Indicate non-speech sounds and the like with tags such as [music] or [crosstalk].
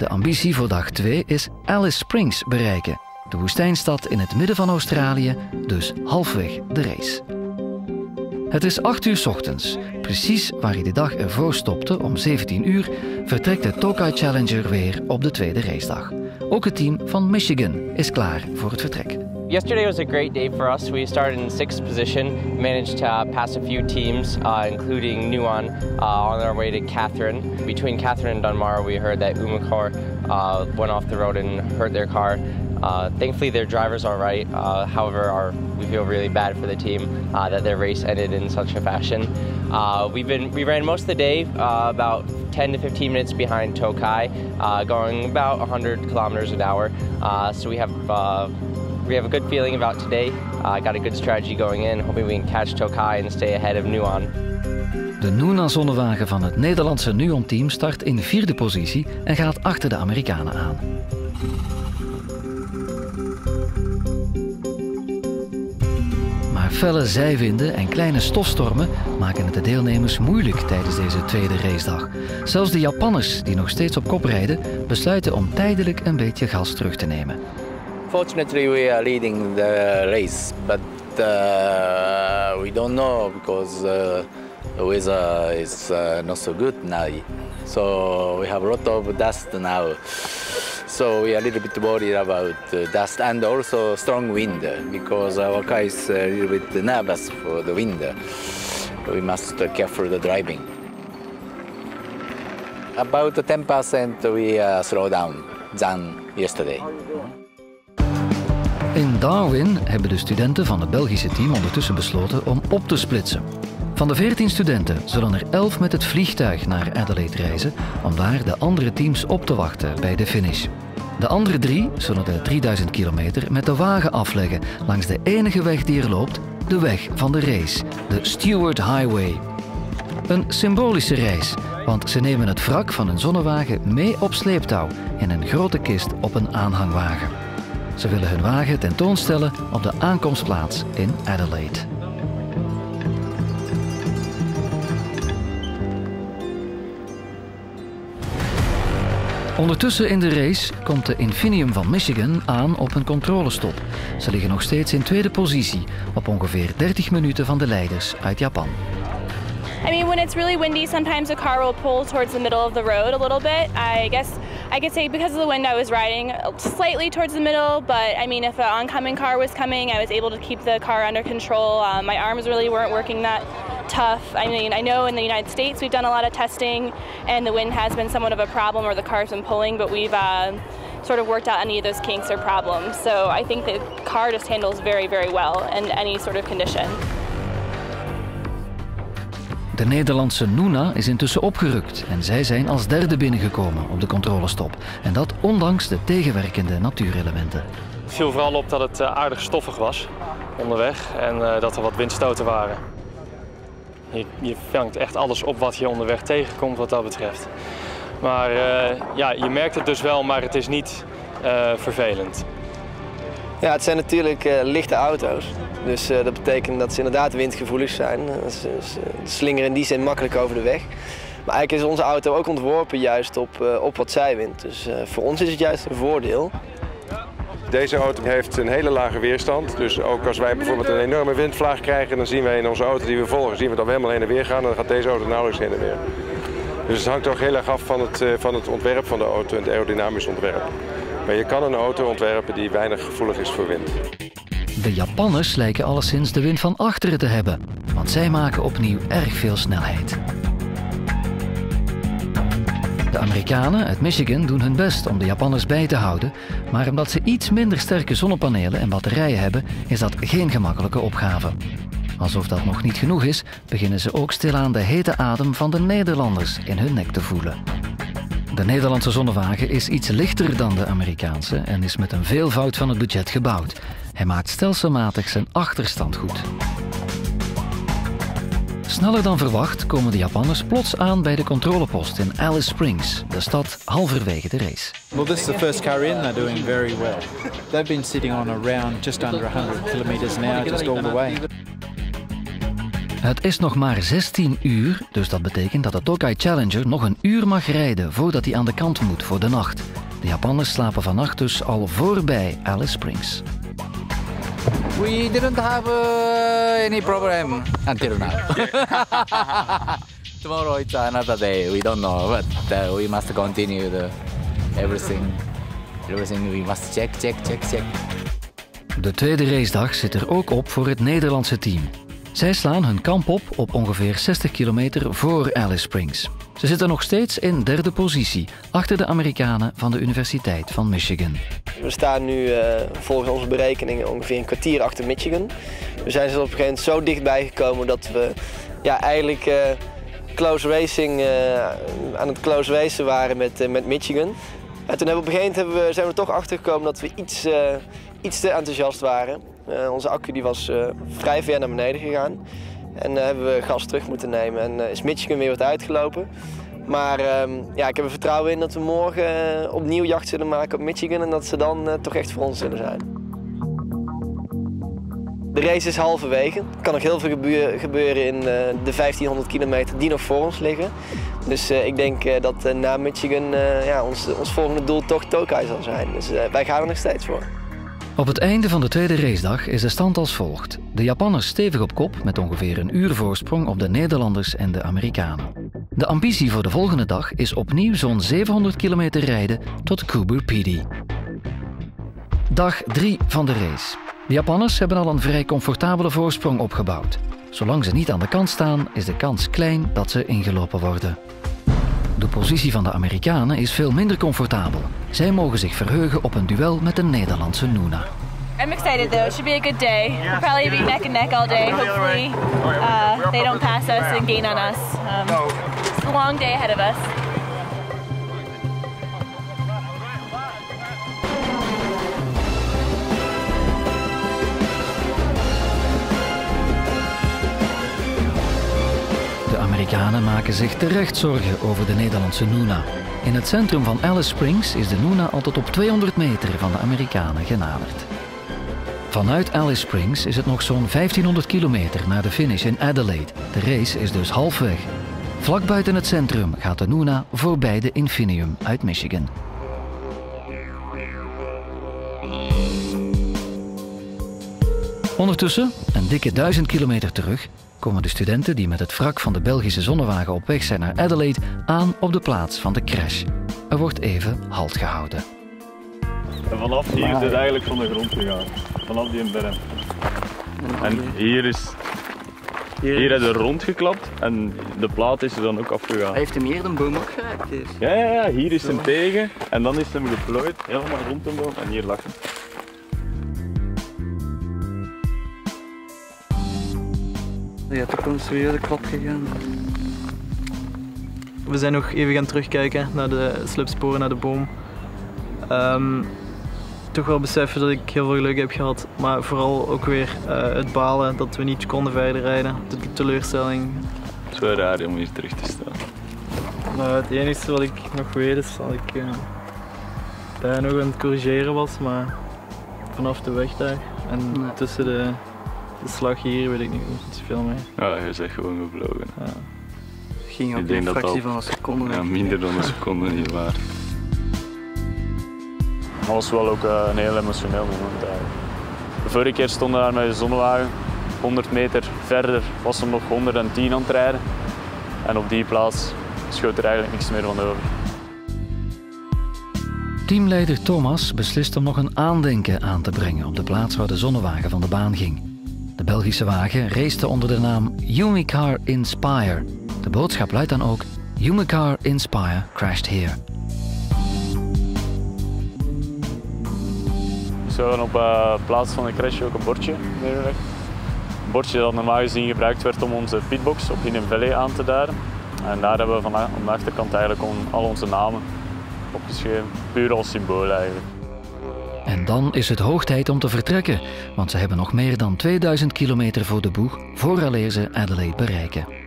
De ambitie voor dag 2 is Alice Springs bereiken. De woestijnstad in het midden van Australië, dus halfweg de race. Het is 8 uur ochtends. Precies waar hij de dag ervoor stopte, om 17 uur, vertrekt de Tokai Challenger weer op de tweede racedag. Ook het team van Michigan is klaar voor het vertrek. Yesterday was a great day for us. We started in sixth position, managed to uh, pass a few teams, uh, including Nuon, uh, on our way to Catherine. Between Catherine and Dunmar, we heard that Umacore uh, went off the road and hurt their car. Uh, thankfully, their driver's all right. However, our, we feel really bad for the team that their race ended in such a fashion. We've been we ran most of the day about 10 to 15 minutes behind Tokai, going about 100 kilometers an hour. so we have we have a good feeling about today. I got a good strategy going in, hoping we can catch Tokai and stay ahead of Nuon. De Nuna-zonnewagen van het Nederlandse Nuon-team start in vierde positie en gaat achter de Amerikanen aan. Felle zijwinden en kleine stofstormen maken het de deelnemers moeilijk tijdens deze tweede racedag. Zelfs de Japanners, die nog steeds op kop rijden, besluiten om tijdelijk een beetje gas terug te nemen. Fortunately, we are leading the race, but uh, we don't know because uh, the weather is uh, not so good now. So we have a lot of dust now. So we are a little bit worried about uh, dust and also strong wind because our car is a little bit nervous for the wind. We must be careful the driving. About 10% we uh, slow down than yesterday. In Darwin hebben de studenten van het Belgische team ondertussen besloten om op te splitsen. Van de 14 studenten zullen er 11 met het vliegtuig naar Adelaide reizen om daar de andere teams op te wachten bij de finish. De andere drie zullen de 3000 kilometer met de wagen afleggen langs de enige weg die er loopt, de weg van de race, de Stewart Highway. Een symbolische reis, want ze nemen het wrak van hun zonnewagen mee op sleeptouw in een grote kist op een aanhangwagen. Ze willen hun wagen tentoonstellen op de aankomstplaats in Adelaide. Ondertussen in de race komt de Infinium van Michigan aan op een controlestop. Ze liggen nog steeds in tweede positie, op ongeveer 30 minuten van de leiders uit Japan. I mean, when it's really windy, sometimes the car will pull towards the middle of the road a little bit. I guess I could say because of the wind, I was riding slightly towards the middle, but I mean, if an oncoming car was coming, I was able to keep the car under control. Um, my arms really weren't working that tough. I mean, I know in the United States we've done a lot of testing and the wind has been somewhat of a problem or the car's been pulling, but we've uh, sort of worked out any of those kinks or problems. So I think the car just handles very, very well in any sort of condition. De Nederlandse Nuna is intussen opgerukt en zij zijn als derde binnengekomen op de controlestop. En dat ondanks de tegenwerkende natuurelementen. Het viel vooral op dat het eh, aardig stoffig was onderweg en uh, dat er wat windstoten waren. Je, je vangt echt alles op wat je onderweg tegenkomt wat dat betreft. Maar uh, ja, je merkt het dus wel, maar het is niet uh, vervelend. Ja, het zijn natuurlijk uh, lichte auto's. Dus dat betekent dat ze inderdaad windgevoelig zijn. Ze, ze slingeren in die zin makkelijk over de weg. Maar eigenlijk is onze auto ook ontworpen juist op, op wat zijwind. Dus voor ons is het juist een voordeel. Deze auto heeft een hele lage weerstand. Dus ook als wij bijvoorbeeld een enorme windvlaag krijgen, dan zien wij in onze auto die we volgen, zien we dat we helemaal heen en weer gaan. En dan gaat deze auto nauwelijks heen en weer. Dus het hangt ook heel erg af van het, van het ontwerp van de auto en het aerodynamisch ontwerp. Maar je kan een auto ontwerpen die weinig gevoelig is voor wind. De Japanners lijken alleszins de wind van achteren te hebben, want zij maken opnieuw erg veel snelheid. De Amerikanen uit Michigan doen hun best om de Japanners bij te houden, maar omdat ze iets minder sterke zonnepanelen en batterijen hebben, is dat geen gemakkelijke opgave. Alsof dat nog niet genoeg is, beginnen ze ook stilaan de hete adem van de Nederlanders in hun nek te voelen. De Nederlandse zonnewagen is iets lichter dan de Amerikaanse en is met een veelvoud van het budget gebouwd. Hij maakt stelselmatig zijn achterstand goed. Sneller dan verwacht komen de Japanners plots aan bij de controlepost in Alice Springs, de stad halverwege de race. Well, this is the first car in. They're doing very well. They've been sitting on around just under 100 kilometers now, just all the way. Het is nog maar 16 uur, dus dat betekent dat de Tokai Challenger nog een uur mag rijden voordat hij aan de kant moet voor de nacht. De Japanners slapen vannacht dus al voorbij Alice Springs. We didn't have uh, any problem until now. [laughs] Tomorrow it's another day. We don't know, but uh, we must continue the everything. Everything we must check, check, check, check. De tweede racedag zit er ook op voor het Nederlandse team. Zij slaan hun kamp op op ongeveer 60 kilometer voor Alice Springs. Ze zitten nog steeds in derde positie, achter de Amerikanen van de Universiteit van Michigan. We staan nu uh, volgens onze berekeningen ongeveer een kwartier achter Michigan. We zijn er op een gegeven moment zo dichtbij gekomen dat we ja, eigenlijk uh, close racing, uh, aan het close racen waren met, met Michigan. En toen hebben we op een gegeven moment zijn we toch achter gekomen dat we iets, iets te enthousiast waren. onze accu die was vrij ver naar beneden gegaan. En uh, hebben we gas terug moeten nemen en uh, is Michigan weer wat uitgelopen. Maar uh, ja, ik heb er vertrouwen in dat we morgen uh, opnieuw jacht zullen maken op Michigan en dat ze dan toch echt voor ons zullen zijn. De race is halverwege. Er kan nog heel veel gebeuren in de 1500 kilometer die nog voor ons liggen. Dus ik denk dat na Michigan ja, ons, ons volgende doel toch Tokai zal zijn. Dus wij gaan er nog steeds voor. Op het einde van de tweede racedag is de stand als volgt. De Japanners stevig op kop met ongeveer een uur voorsprong op de Nederlanders en de Amerikanen. De ambitie voor de volgende dag is opnieuw zo'n 700 kilometer rijden tot Kubu Pidi. Dag 3 van de race. De Japanners hebben al een vrij comfortabele voorsprong opgebouwd. Zolang ze niet aan de kant staan, is de kans klein dat ze ingelopen worden. De positie van de Amerikanen is veel minder comfortabel. Zij mogen zich verheugen op een duel met de Nederlandse Nuna. I'm excited though. It should be a good day. We'll probably be neck and neck all day. Hopefully, uh, they don't pass us and gain on us. Um, it's a long day ahead of us. Amerikanen maken zich terecht zorgen over de Nederlandse Nuna. In het centrum van Alice Springs is de Nuna altijd op 200 meter van de Amerikanen genaderd. Vanuit Alice Springs is het nog zo'n 1500 kilometer naar de finish in Adelaide. De race is dus halfweg. Vlak buiten het centrum gaat de Nuna voorbij de Infinium uit Michigan. Ondertussen, een dikke duizend kilometer terug, komen de studenten die met het wrak van de Belgische zonnewagen op weg zijn naar Adelaide aan op de plaats van de crash. Er wordt even halt gehouden. En vanaf hier is het eigenlijk van de grond gegaan. Vanaf die berm. En hier is hier hebben we rondgeklapt en de plaat is er dan ook afgegaan. Hij heeft hem hier de boom ook geraakt? Ja, ja, ja, hier is hem tegen en dan is hem geplooid, helemaal rond de boom en hier lag hem. Je hebt ook een serieuze klap gegaan. We zijn nog even gaan terugkijken naar de slipsporen, naar de boom. Um, toch wel beseffen dat ik heel veel geluk heb gehad, maar vooral ook weer uh, het balen dat we niet konden verder rijden. De teleurstelling. Het is wel raar om hier terug te staan. Nou, het enige wat ik nog weet is dat ik uh, daar nog aan het corrigeren was, maar vanaf de weg daar en tussen de de slag hier weet ik niet zoveel mee. Ja, je zegt gewoon gevlogen. Ja. Ging op een fractie van een seconde. Ja, minder dan een seconde niet waar. Dat was wel ook uh, een heel emotioneel moment eigenlijk. De vorige keer stonden we daar met de zonnewagen. 100 meter verder was er nog 110 aan het rijden. En op die plaats schoot er eigenlijk niks meer van over. Teamleider Thomas beslist om nog een aandenken aan te brengen op de plaats waar de zonnewagen van de baan ging. De Belgische wagen racete onder de naam Umicar Inspire. De boodschap luidt dan ook Umicar Inspire crashed here. Zo op uh, plaats van de crash ook een bordje neergelegd. Een bordje dat normaal gezien gebruikt werd om onze pitbox op in Valley aan te duiden. En daar hebben we van, aan de achterkant eigenlijk al onze namen opgeschreven. Puur als symbool eigenlijk. En dan is het hoog tijd om te vertrekken, want ze hebben nog meer dan 2000 kilometer voor de boeg vooraleer ze Adelaide bereiken.